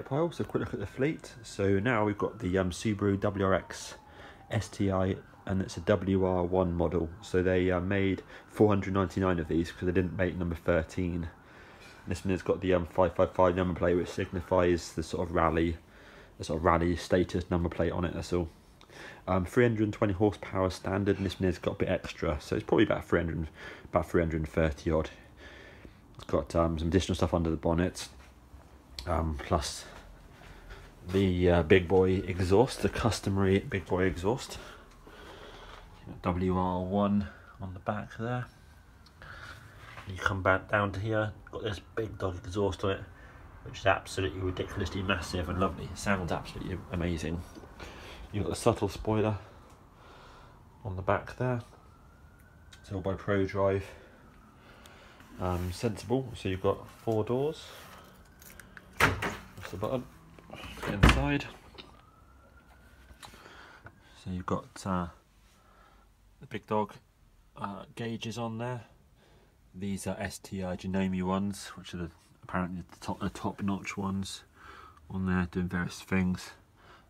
pile, so quick look at the fleet. So now we've got the um, Subaru WRX STI and it's a WR1 model. So they uh, made 499 of these because they didn't make number 13. This one has got the um, 555 number plate which signifies the sort of rally, the sort of rally status number plate on it, that's all. Um, 320 horsepower standard and this one has got a bit extra, so it's probably about 300, about 330 odd. It's got um, some additional stuff under the bonnet, um, plus the uh, big boy exhaust, the customary big boy exhaust. WR1 on the back there. You come back down to here, got this big dog exhaust on it, which is absolutely ridiculously massive and lovely. It sounds absolutely amazing. You've got the subtle spoiler on the back there. It's all by ProDrive. Um, sensible, so you've got four doors. The button, inside. So you've got uh, the big dog uh, gauges on there. These are STI Janome ones, which are the, apparently the top, the top notch ones on there doing various things.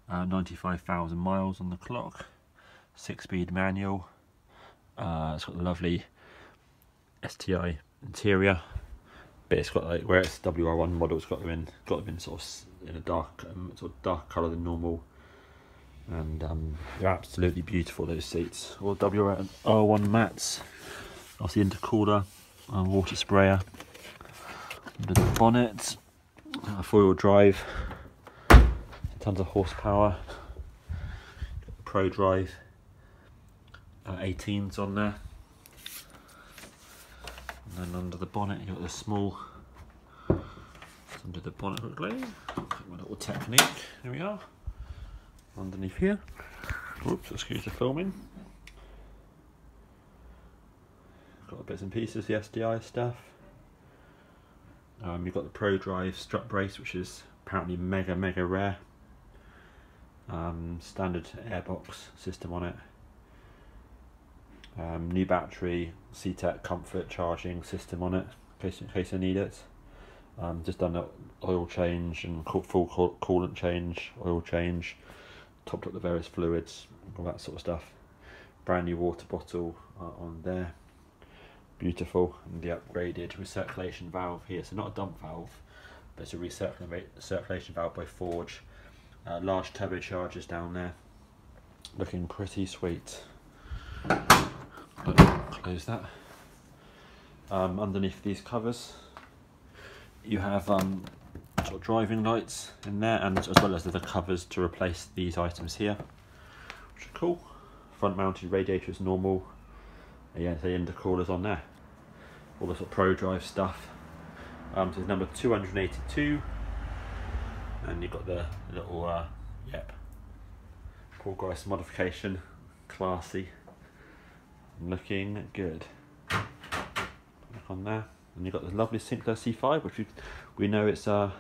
Uh, 95,000 miles on the clock, six speed manual. Uh, it's got the lovely STI interior, it's got like where it's WR1 model, it's got them in got them in sort of in a dark um, sort of dark colour than normal. And um, they're absolutely beautiful those seats. All WR1 mats. The intercooler uh, water sprayer. Under the bonnet. Uh, four-wheel drive. Tons of horsepower. ProDrive uh, 18s on there and then under the bonnet you've got the small under the bonnet quickly my little technique there we are underneath here. Whoops, excuse the filming. Got bits and pieces, the STI stuff. Um, you've got the ProDrive strut brace, which is apparently mega, mega rare. Um, standard airbox system on it. Um, new battery, CTEK comfort charging system on it, in case, in case I need it. Um, just done an oil change and full coolant change, oil change, topped up the various fluids, all that sort of stuff. Brand new water bottle uh, on there, beautiful. And the upgraded recirculation valve here, so not a dump valve, but it's a recirculation valve by Forge. Uh, large turbochargers down there, looking pretty sweet. Close that. Um, underneath these covers, you have um, driving lights in there and as well as the covers to replace these items here which are cool. Front mounted radiator is normal. Yeah the intercoolers on there. All the sort of pro drive stuff. Um, so it's number 282 and you've got the little uh, yep. Paul Grice modification. Classy looking good. Look on there. And you've got the lovely Sinclair C5 which we, we know it's uh,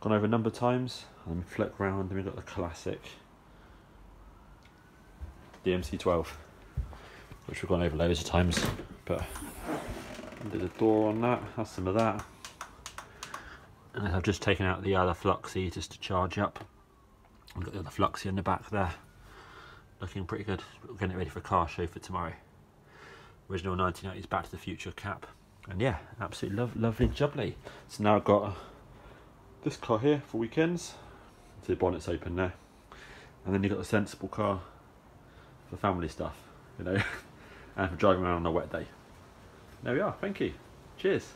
gone over a number of times. And then flick round and we've got the classic DMC12 which we've gone over loads of times. But did a door on that, that's some of that. And I've just taken out the other Fluxy just to charge up. I've got the other Fluxy in the back there looking pretty good, getting it ready for a car show for tomorrow original 1990s Back to the Future cap and yeah, absolutely love, lovely jubbly. So now I've got this car here for weekends. So the bonnet's open there. And then you've got the sensible car for family stuff, you know, and for driving around on a wet day. There we are, thank you. Cheers.